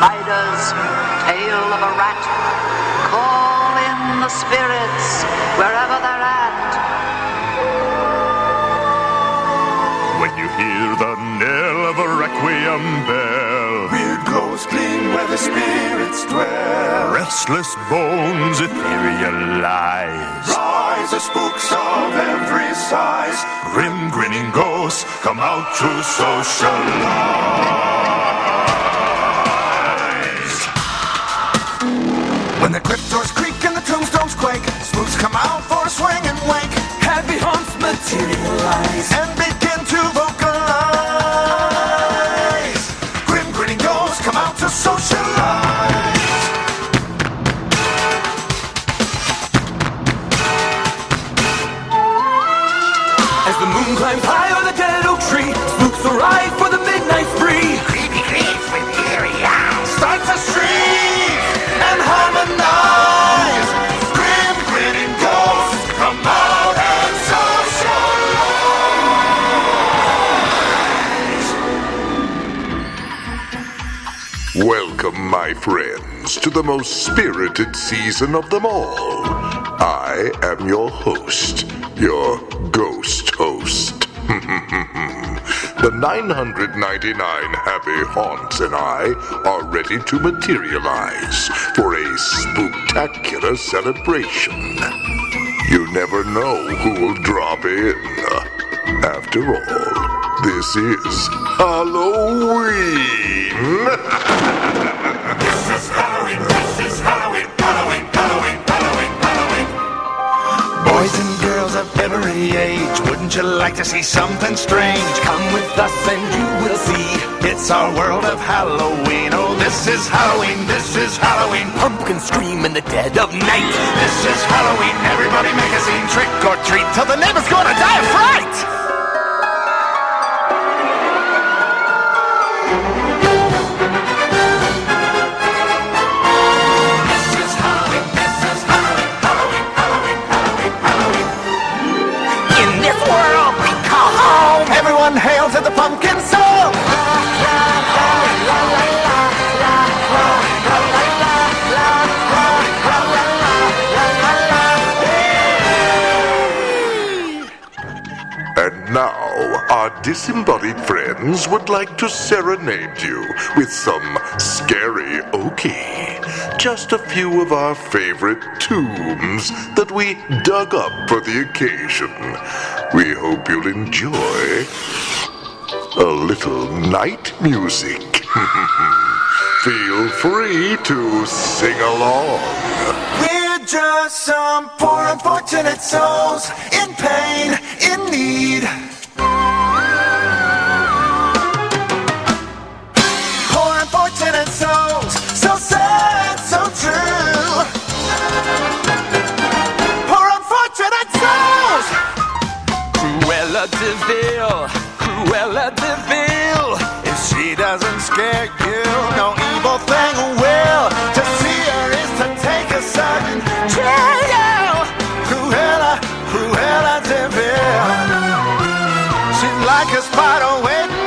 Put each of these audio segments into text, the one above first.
serpents and spiders, tail of a rat. Call in the spirits wherever they're at. When you hear the knell of a requiem bell, Weird glows gleam where the spirits dwell. restless bones etherealize. Rise the spooks of every size. Grim grinning ghosts come out to socialize. When the crypt doors creak and the tombstones quake, spooks come out for a swing and wake. Heavy haunts materialize and begin to vocalize. Grim grinning ghosts come out to socialize. As the moon climbs high my friends, to the most spirited season of them all. I am your host, your ghost host. the 999 happy haunts and I are ready to materialize for a spectacular celebration. You never know who will drop in. After all, this is Halloween. of every age, wouldn't you like to see something strange? Come with us and you will see. It's our world of Halloween. Oh, this is Halloween, this is Halloween. Pumpkins scream in the dead of night. This is Halloween, everybody make a scene, trick or treat, till the neighbor's gonna die of fright. Our disembodied friends would like to serenade you with some scary okie. Just a few of our favorite tombs that we dug up for the occasion. We hope you'll enjoy a little night music. Feel free to sing along. We're just some poor unfortunate souls in pain, in need. Like a spider waiting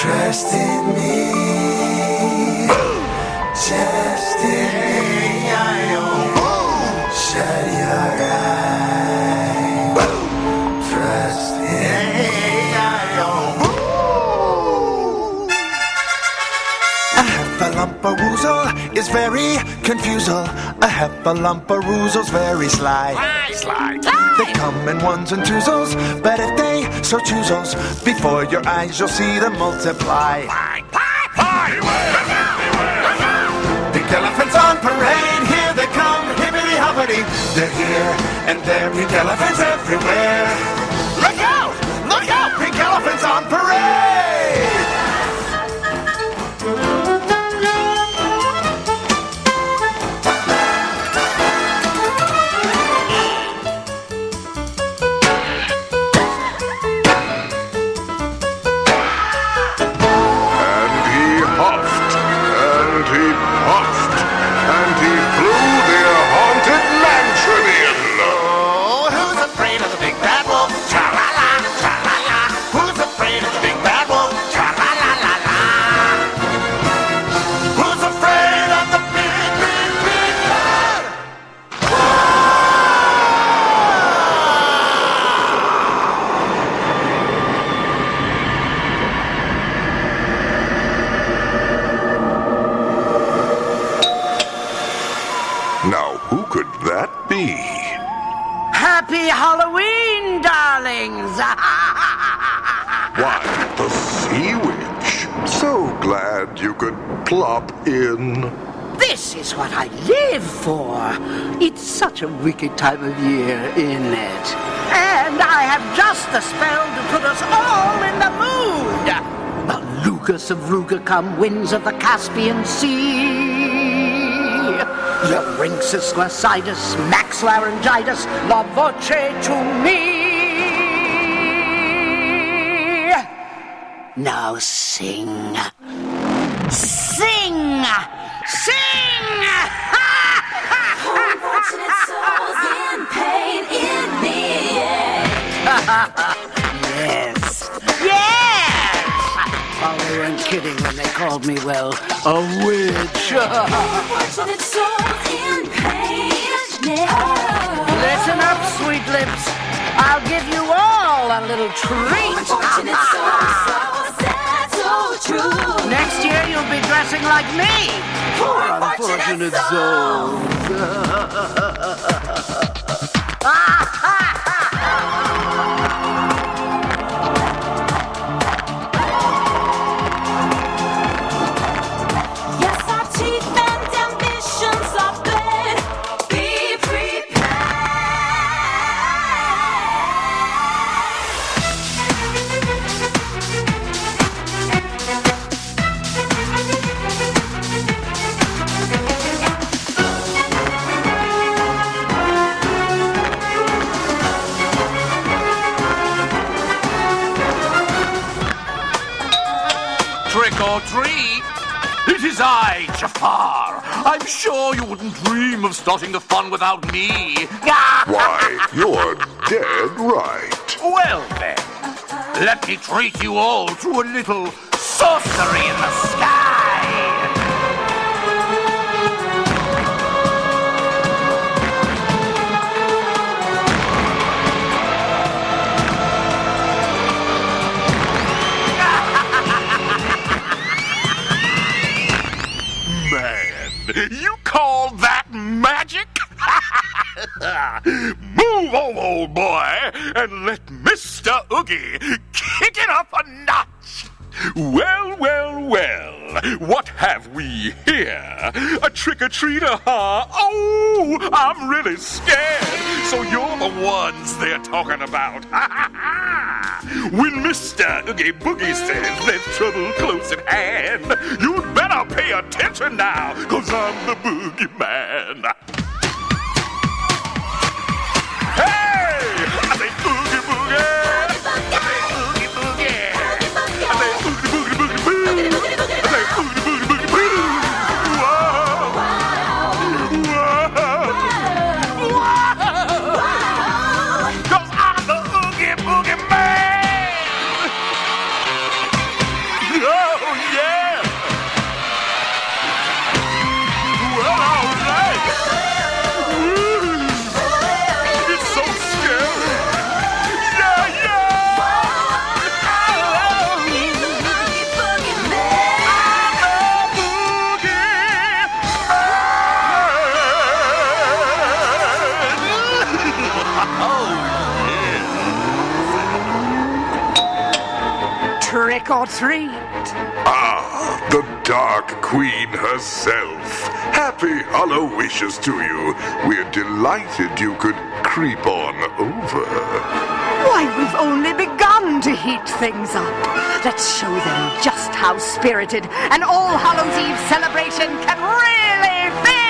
Trust in me. Trust in me. Shut your eyes. Trust in me. I don't. I very confusal, a heffalump or woozle's very sly. Very sly, They come in ones and twosels, but if they so choosels, before your eyes you'll see them multiply. big elephants on parade, here they come, hippity hoppity. They're here, and there are pink elephants everywhere. Halloween, darlings! Why, the Sea Witch. So glad you could plop in. this is what I live for. It's such a wicked time of year, isn't it? And I have just the spell to put us all in the mood. The Lucas of Rugacum, winds of the Caspian Sea. Larynxus glacidus, max laryngitis, la voce to me. Now sing. Sing! Sing! Unfortunate souls in pain in the end. Oh, they weren't kidding when they called me, well, a witch. Unfortunate souls in pain now. Listen up, sweet lips. I'll give you all a little treat. Unfortunate souls, so sad, so true. Next year you'll be dressing like me. Poor Unfortunate unfortunate souls. sure you wouldn't dream of starting the fun without me. Why, you're dead right. Well then, let me treat you all to a little sorcery in the sky. Move on, old boy, and let Mr. Oogie kick it up a notch. Well, well, well, what have we here? A trick-or-treater, huh? Oh, I'm really scared. So you're the ones they're talking about. when Mr. Oogie Boogie says there's trouble close at hand, you'd better pay attention now, cause I'm the boogeyman. Trick or treat. Ah, the Dark Queen herself. Happy Hallowishes to you. We're delighted you could creep on over. Why, we've only begun to heat things up. Let's show them just how spirited an All Hallows Eve celebration can really be.